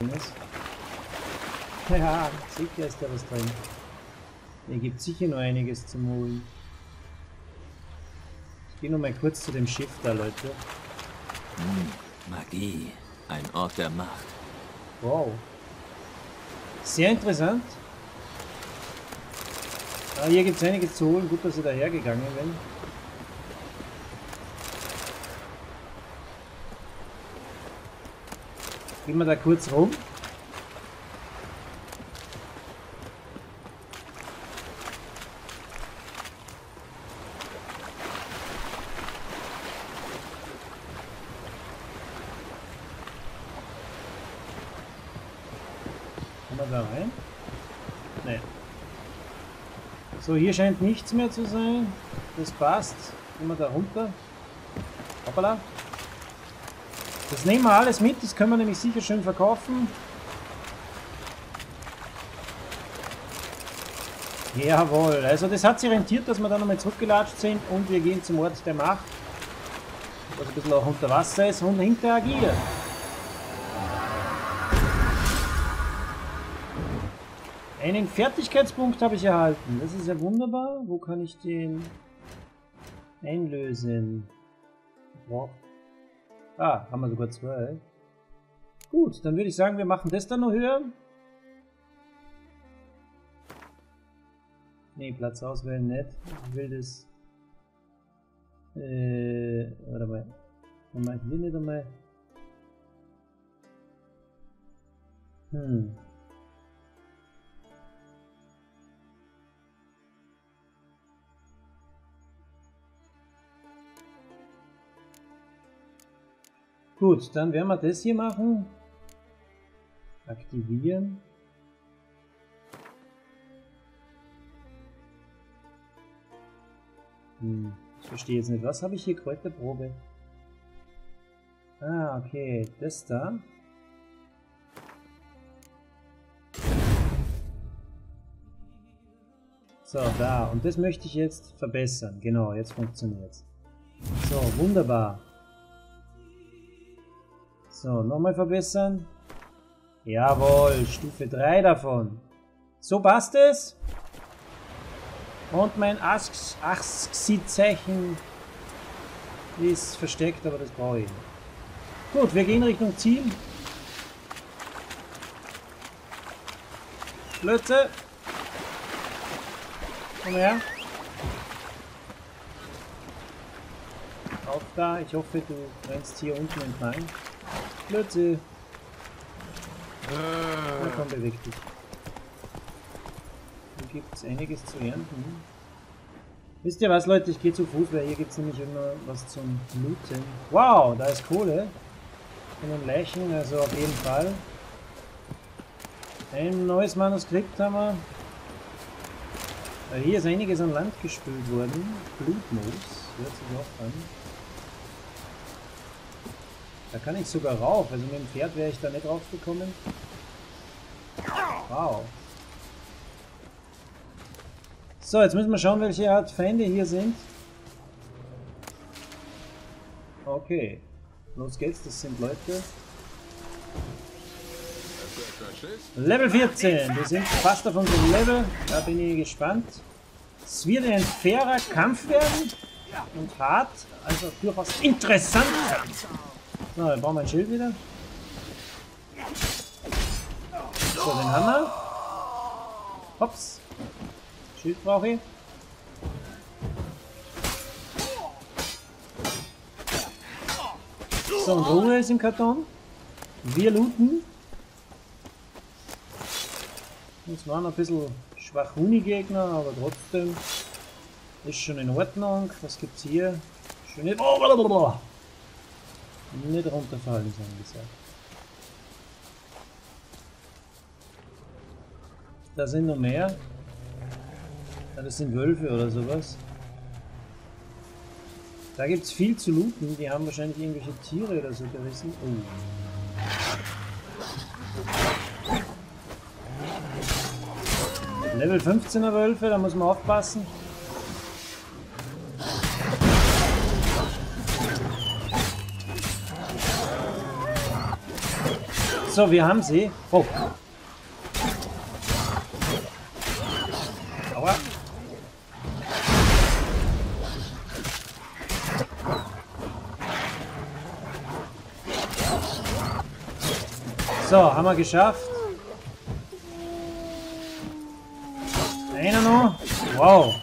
ist. Ja, sicher ist da was drin. Hier gibt sicher noch einiges zum Holen. Ich gehe noch mal kurz zu dem Schiff da, Leute. Hm, Magie. Ein Ort der Macht. Wow. Sehr interessant. Ah, hier gibt es einiges zu holen. Gut, dass ich dahergegangen bin. Gehen wir da kurz rum. Wir da rein? Nee. So, hier scheint nichts mehr zu sein. Das passt. Wir da runter. Hoppala. Das nehmen wir alles mit, das können wir nämlich sicher schön verkaufen. Jawohl, also das hat sich rentiert, dass wir da nochmal zurückgelatscht sind und wir gehen zum Ort der Macht, was ein bisschen auch unter Wasser ist und interagieren. Einen Fertigkeitspunkt habe ich erhalten. Das ist ja wunderbar. Wo kann ich den einlösen? Wow. Ah, haben wir sogar zwei. Gut, dann würde ich sagen, wir machen das dann noch höher. Ne, Platz auswählen nicht. Ich will das... Äh, warte mal. Moment, hier nicht einmal. Hm. Gut, dann werden wir das hier machen. Aktivieren. Hm, ich verstehe jetzt nicht. Was habe ich hier? Kräuterprobe. Ah, okay. Das da. So, da. Und das möchte ich jetzt verbessern. Genau, jetzt funktioniert es. So, wunderbar. So, nochmal verbessern. Jawohl, Stufe 3 davon. So passt es. Und mein Axi-Zeichen ist versteckt, aber das brauche ich nicht. Gut, wir gehen Richtung Ziel. Flöte. Komm her. Auf da. Ich hoffe, du rennst hier unten entlang. Blödsinn. Na komm, beweg dich. Hier gibt es einiges zu ernten. Wisst ihr was, Leute? Ich gehe zu Fuß, weil hier gibt es nämlich immer was zum Looten. Wow, da ist Kohle. Von den Leichen, also auf jeden Fall. Ein neues Manuskript haben wir. Hier ist einiges an Land gespült worden. Blutmoos, hört sich auch an. Da kann ich sogar rauf. Also mit dem Pferd wäre ich da nicht raufgekommen. Wow. So, jetzt müssen wir schauen, welche Art Feinde hier sind. Okay. Los geht's, das sind Leute. Level 14. Wir sind fast auf unserem Level. Da bin ich gespannt. Es wird ein fairer Kampf werden. Und hart. Also durchaus interessant. So, dann brauchen wir ein Schild wieder. So, den Hammer. Hops. Schild brauche ich. So, und Ruhe ist im Karton. Wir looten. Das waren ein bisschen Schwachhuni-Gegner, aber trotzdem ist schon in Ordnung. Was gibt's hier? Schöne. Oh, blablabla. Nicht runterfallen, ist angesagt. Da sind noch mehr. Das sind Wölfe oder sowas. Da gibt es viel zu looten. Die haben wahrscheinlich irgendwelche Tiere oder so gerissen. Oh. Level 15er Wölfe, da muss man aufpassen. So, wir haben sie. Oh. Aua. So, haben wir geschafft. Einer noch. Wow.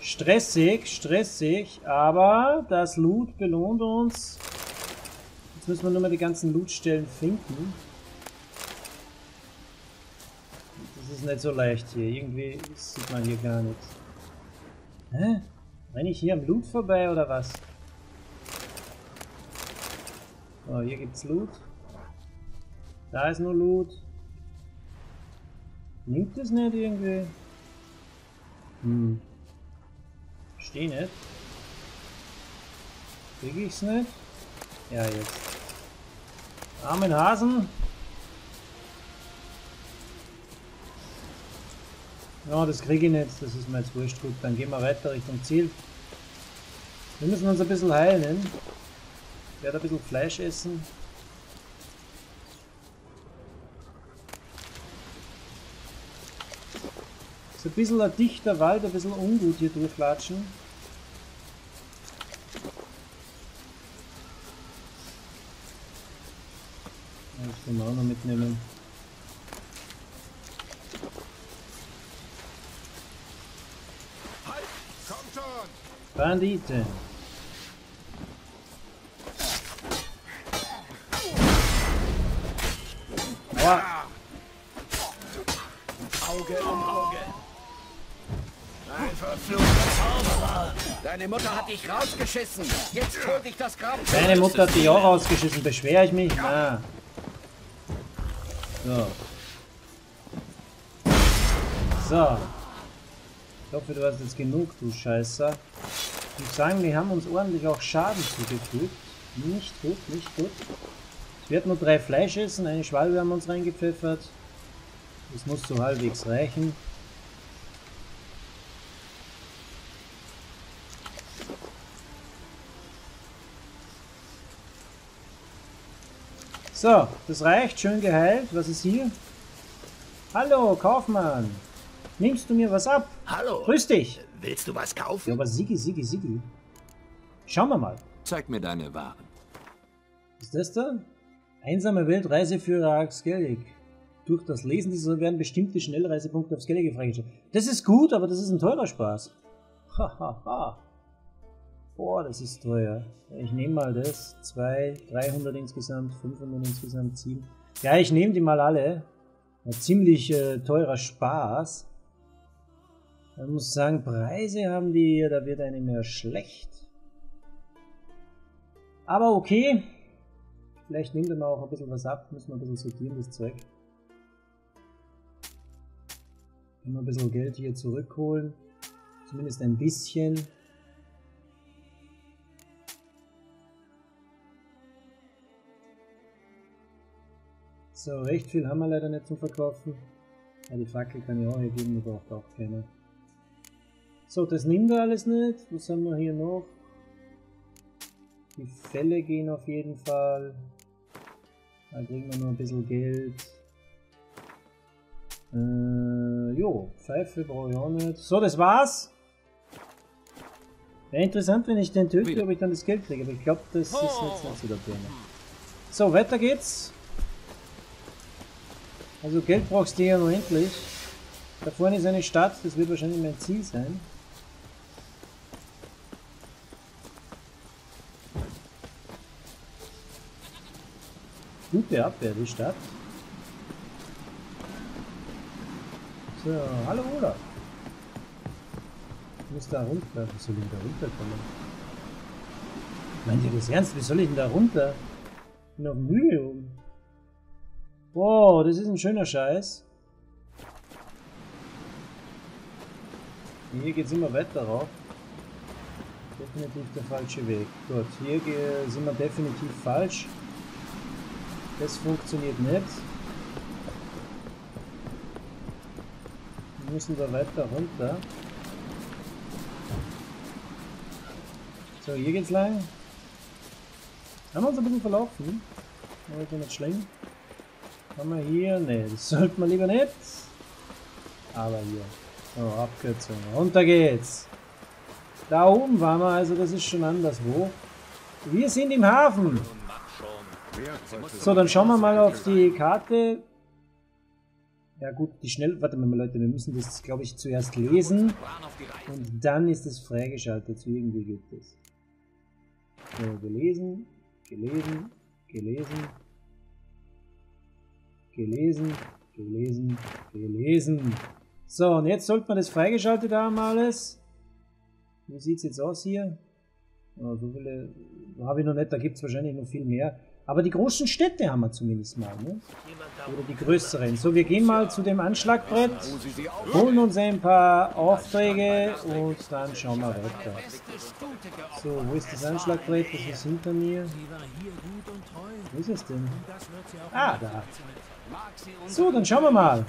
Stressig, stressig, aber das Loot belohnt uns. Jetzt müssen wir nur mal die ganzen Lootstellen finden. Das ist nicht so leicht hier. Irgendwie sieht man hier gar nichts. Hä? Renne ich hier am Loot vorbei oder was? Oh, hier gibt's Loot. Da ist nur Loot. Nimmt es nicht irgendwie? Hm. Steh nicht. Krieg ich's nicht? Ja, jetzt. Armen Hasen. Ja, das kriege ich nicht. Das ist mir jetzt wurscht. Gut, dann gehen wir weiter Richtung Ziel. Wir müssen uns ein bisschen heilen. Ich werde ein bisschen Fleisch essen. ist ein bisschen ein dichter Wald, ein bisschen ungut hier durchlatschen. Wir auch noch mitnehmen. Halt! Komm schon! Banditen. Aua. Auge um Auge. Ein verfluchter Zauberer! Deine Mutter hat dich rausgeschissen! Jetzt hol dich das Grab! Deine Mutter hat dich auch rausgeschissen. Beschwere ich mich? Na. So. So. Ich hoffe, du hast jetzt genug, du Scheißer. Ich muss sagen, wir haben uns ordentlich auch Schaden zugefügt. Nicht gut, nicht gut. Ich werde nur drei Fleisch essen, eine Schwalbe haben wir uns reingepfeffert. Das muss so halbwegs reichen. So, das reicht. Schön geheilt. Was ist hier? Hallo, Kaufmann. Nimmst du mir was ab? Hallo! Grüß dich. Willst du was kaufen? Ja, aber Sigi, Sigi, Sigi. Schauen wir mal. Zeig mir deine Waren. Was ist das da? Einsame Welt, Reiseführer Skellig. Durch das Lesen dieser werden bestimmte Schnellreisepunkte auf Skellige freigestellt. Das ist gut, aber das ist ein teurer Spaß. Hahaha. Boah, das ist teuer. Ich nehme mal das. 2, 300 insgesamt, 500 insgesamt, 7. Ja, ich nehme die mal alle. Ein ziemlich äh, teurer Spaß. Ich muss sagen, Preise haben die hier, da wird einem mehr schlecht. Aber okay. Vielleicht nimmt er mal auch ein bisschen was ab. Müssen wir ein bisschen sortieren, das Zeug. Immer ein bisschen Geld hier zurückholen. Zumindest ein bisschen. So, recht viel haben wir leider nicht zum Verkaufen. Ja, die Fackel kann ich auch hier geben, die braucht auch keine. So, das nimmt er alles nicht. Was haben wir hier noch? Die Fälle gehen auf jeden Fall. Da kriegen wir nur ein bisschen Geld. Äh, jo, Pfeife brauche ich auch nicht. So, das war's. Wäre interessant, wenn ich den töte, ob ich dann das Geld kriege, aber ich glaube, das ist jetzt nicht so der Thema. So, weiter geht's. Also Geld brauchst du ja noch endlich. Da vorne ist eine Stadt, das wird wahrscheinlich mein Ziel sein. Gute Abwehr, die Stadt. So, hallo Olaf. Ich muss da runter. Wie soll ich denn da runterkommen? Meint ihr das ernst? Wie soll ich denn da runter? Ich bin dem Hügel oben. Wow, das ist ein schöner Scheiß. Hier geht es immer weiter rauf. Definitiv der falsche Weg. Gut, hier sind wir definitiv falsch. Das funktioniert nicht. Wir müssen da weiter runter. So, hier geht's lang. Haben wir uns ein bisschen verlaufen. Aber ist ja nicht schlimm. Haben wir hier? Ne, das sollte man lieber nicht. Aber hier. Oh, Abkürzung. Runter geht's. Da oben waren wir, also das ist schon anderswo. Wir sind im Hafen. So, dann schauen wir mal auf die Karte. Ja gut, die schnell... Warte mal Leute, wir müssen das glaube ich zuerst lesen. Und dann ist es freigeschaltet. So irgendwie geht das. So, gelesen, gelesen, gelesen, gelesen, gelesen, gelesen. So, und jetzt sollte man das freigeschaltet haben alles. Wie sieht es jetzt aus hier? Oh, so viele habe ich noch nicht, da gibt es wahrscheinlich noch viel mehr. Aber die großen Städte haben wir zumindest mal, ne? Oder die größeren. So, wir gehen mal zu dem Anschlagbrett, holen uns ein paar Aufträge und dann schauen wir weiter. So, wo ist das Anschlagbrett? Das ist hinter mir. Wo ist es denn? Ah, da. So, dann schauen wir mal.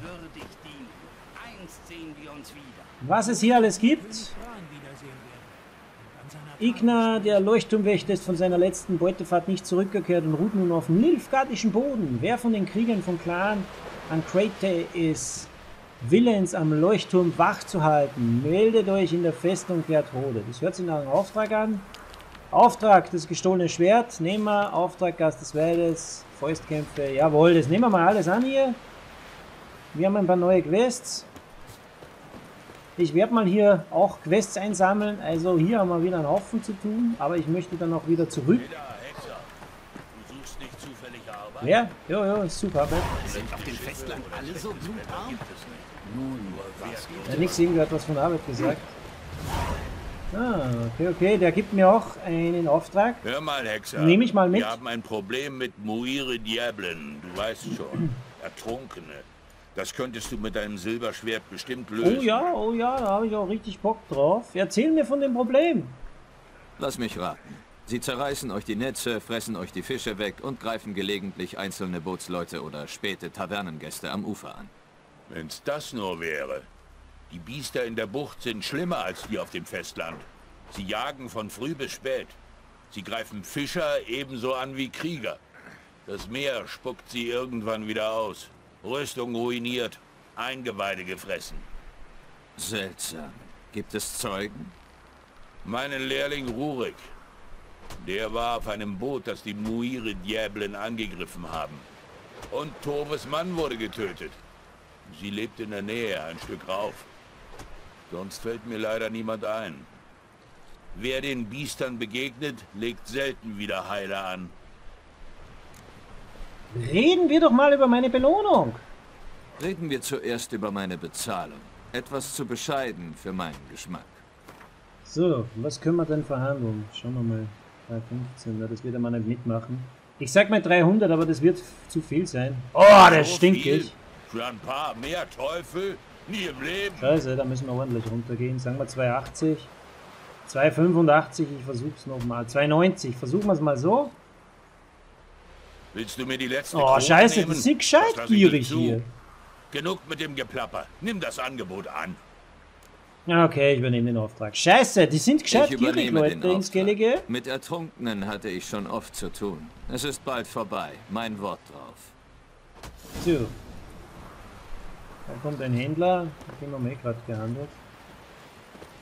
Was es hier alles gibt. Igna, der Leuchtturmwächter, ist von seiner letzten Beutefahrt nicht zurückgekehrt und ruht nun auf nilfgaardischen Boden. Wer von den Kriegern von Clan an Crate ist willens, am Leuchtturm wach zu halten, meldet euch in der Festung Gertrode. Das hört sich nach einem Auftrag an. Auftrag, das gestohlene Schwert, nehmen wir. Auftrag, Gast des Waldes, Fäustkämpfe, jawohl, das nehmen wir mal alles an hier. Wir haben ein paar neue Quests. Ich werde mal hier auch Quests einsammeln. Also hier haben wir wieder einen Haufen zu tun. Aber ich möchte dann auch wieder zurück. Ja, ja, ja, ist super. Sind auf dem Festland alle so blutarm? Nun, was? Ja, nix, irgendwie hat was von Arbeit gesagt. Ah, okay, okay, der gibt mir auch einen Auftrag. Hör mal, Hexer. Nehme ich mal mit. Wir haben ein Problem mit Muire Diablen. Du weißt schon. Ertrunkene. Das könntest du mit deinem Silberschwert bestimmt lösen. Oh ja, oh ja, da habe ich auch richtig Bock drauf. Erzähl mir von dem Problem. Lass mich raten. Sie zerreißen euch die Netze, fressen euch die Fische weg und greifen gelegentlich einzelne Bootsleute oder späte Tavernengäste am Ufer an. Wenn's das nur wäre. Die Biester in der Bucht sind schlimmer als die auf dem Festland. Sie jagen von früh bis spät. Sie greifen Fischer ebenso an wie Krieger. Das Meer spuckt sie irgendwann wieder aus. Rüstung ruiniert, Eingeweide gefressen. Seltsam. Gibt es Zeugen? Meinen Lehrling Rurik. Der war auf einem Boot, das die Muire Diablen angegriffen haben. Und Toves Mann wurde getötet. Sie lebt in der Nähe, ein Stück rauf. Sonst fällt mir leider niemand ein. Wer den Biestern begegnet, legt selten wieder Heile an. Reden wir doch mal über meine Belohnung. Reden wir zuerst über meine Bezahlung. Etwas zu bescheiden für meinen Geschmack. So, was können wir denn verhandeln? Schauen wir mal. 315, ja, das wird er mal nicht mitmachen. Ich sag mal 300, aber das wird zu viel sein. Oh, das so stinkt viel? Für ein paar mehr Teufel? Nie im Leben. Scheiße, da müssen wir ordentlich runtergehen. Sagen wir 280. 285, ich versuch's nochmal. 290, versuchen wir es mal so. Willst du mir die letzte Oh, scheiße, nehmen? das sind gescheit gierig hier. Genug mit dem Geplapper. Nimm das Angebot an. Okay, ich übernehme den Auftrag. Scheiße, die sind gescheit gierig, Leute, ins Gellige. Mit Ertrunkenen hatte ich schon oft zu tun. Es ist bald vorbei. Mein Wort drauf. So. Da kommt ein Händler, mit dem haben wir eh gerade gehandelt.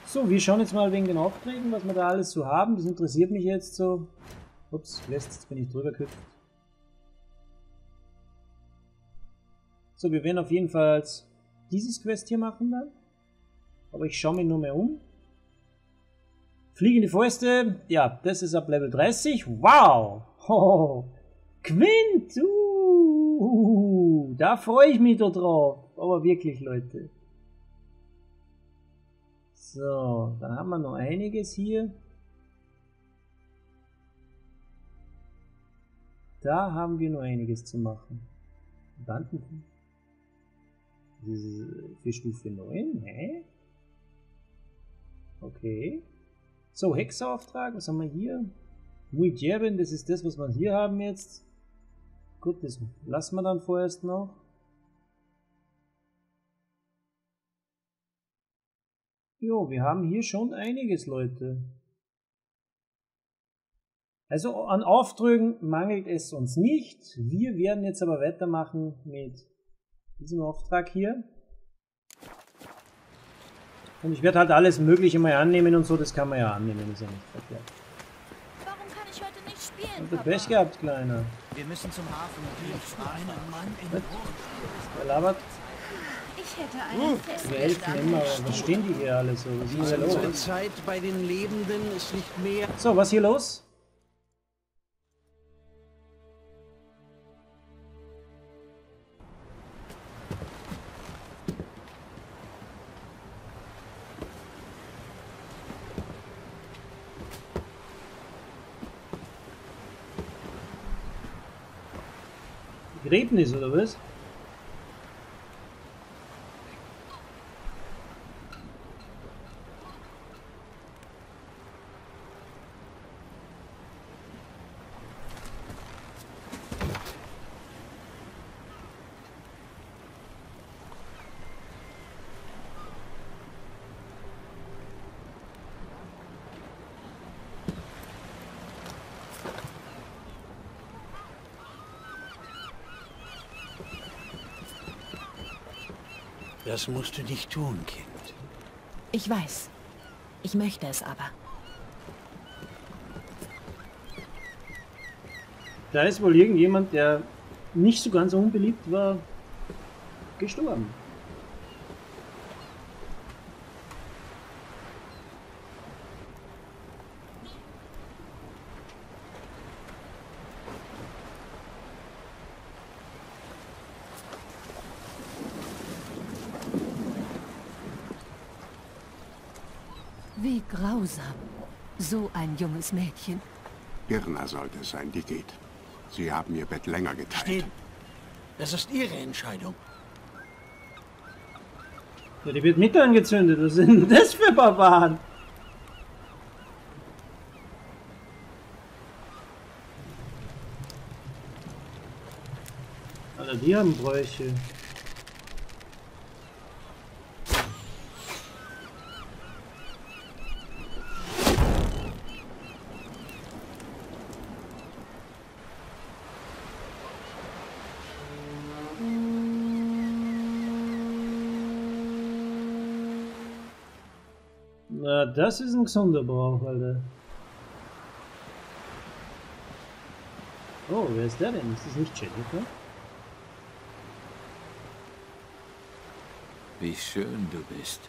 So, wir schauen jetzt mal wegen den Aufträgen, was wir da alles so haben. Das interessiert mich jetzt so. Ups, jetzt bin ich drüber gehüpft. So, wir werden auf jeden Fall dieses Quest hier machen dann. Aber ich schaue mich nur mehr um. Fliegende Fäuste, ja, das ist ab Level 30. Wow! Oh, Quint! Uh, da freue ich mich doch drauf. Aber wirklich, Leute. So, dann haben wir noch einiges hier. Da haben wir noch einiges zu machen. Banden für Stufe 9, hä? Okay. So, Hexerauftrag, was haben wir hier? Muidjerben, das ist das, was wir hier haben jetzt. Gut, das lassen wir dann vorerst noch. Jo, wir haben hier schon einiges, Leute. Also an Aufträgen mangelt es uns nicht. Wir werden jetzt aber weitermachen mit diesem Auftrag hier. Und ich werde halt alles Mögliche mal annehmen und so, das kann man ja annehmen, ist ja nicht verkehrt. Warum kann ich heute nicht spielen, Papa? Pech gehabt, Kleiner. Wir müssen zum Hafen und hier einen Mann in Wer labert? Ich hätte einen Wir helfen immer, was stehen die hier alle so? Was ist denn hier Unsere los? Zeit bei den Lebenden ist nicht mehr So, was hier los? Begräbnis oder was? Das musst du nicht tun, Kind. Ich weiß. Ich möchte es aber. Da ist wohl irgendjemand, der nicht so ganz unbeliebt war, gestorben. Wie grausam. So ein junges Mädchen. Irna sollte es sein, die geht. Sie haben ihr Bett länger geteilt. Still. Das ist Ihre Entscheidung. Ja, die wird mit angezündet. Was sind das für Barbaren? Alter, die haben Bräuche. Na, das ist ein gesunder Brauch, Alter. Oh, wer ist der denn? Ist das nicht Jennifer? Wie schön du bist.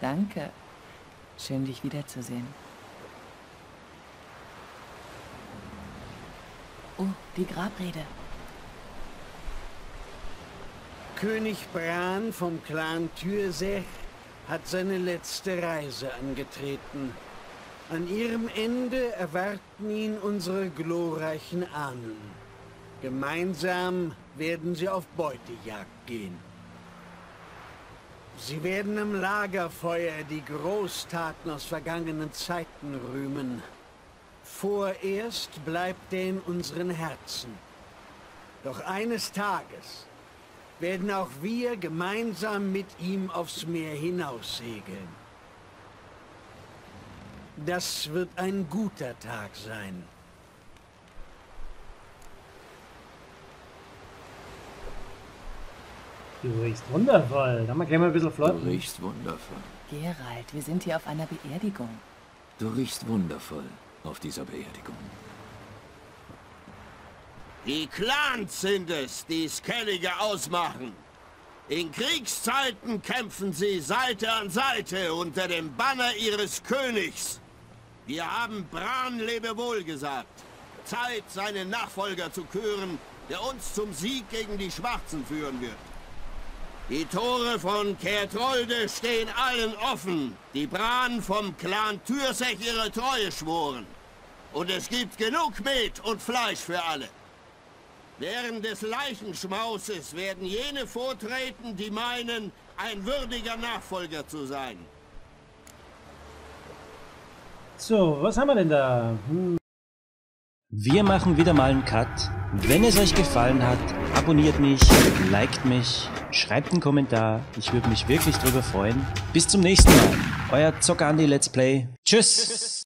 Danke. Schön, dich wiederzusehen. Oh, die Grabrede. König Bran vom Clan Tyrsech hat seine letzte Reise angetreten. An ihrem Ende erwarten ihn unsere glorreichen Ahnen. Gemeinsam werden sie auf Beutejagd gehen. Sie werden im Lagerfeuer die Großtaten aus vergangenen Zeiten rühmen. Vorerst bleibt er in unseren Herzen. Doch eines Tages werden auch wir gemeinsam mit ihm aufs Meer hinaussegeln. Das wird ein guter Tag sein. Du riechst wundervoll. Da mal gleich mal ein bisschen Du flotten. riechst wundervoll. Gerald, wir sind hier auf einer Beerdigung. Du riechst wundervoll auf dieser Beerdigung. Die Clans sind es, die Skellige ausmachen. In Kriegszeiten kämpfen sie Seite an Seite unter dem Banner ihres Königs. Wir haben Bran Lebewohl gesagt. Zeit, seinen Nachfolger zu küren, der uns zum Sieg gegen die Schwarzen führen wird. Die Tore von Kertrolde stehen allen offen, die Bran vom Clan Türsech ihre Treue schworen. Und es gibt genug Met und Fleisch für alle. Während des Leichenschmauses werden jene vortreten, die meinen, ein würdiger Nachfolger zu sein. So, was haben wir denn da? Hm. Wir machen wieder mal einen Cut. Wenn es euch gefallen hat, abonniert mich, liked mich, schreibt einen Kommentar. Ich würde mich wirklich drüber freuen. Bis zum nächsten Mal. Euer Zocker Andi Let's Play. Tschüss.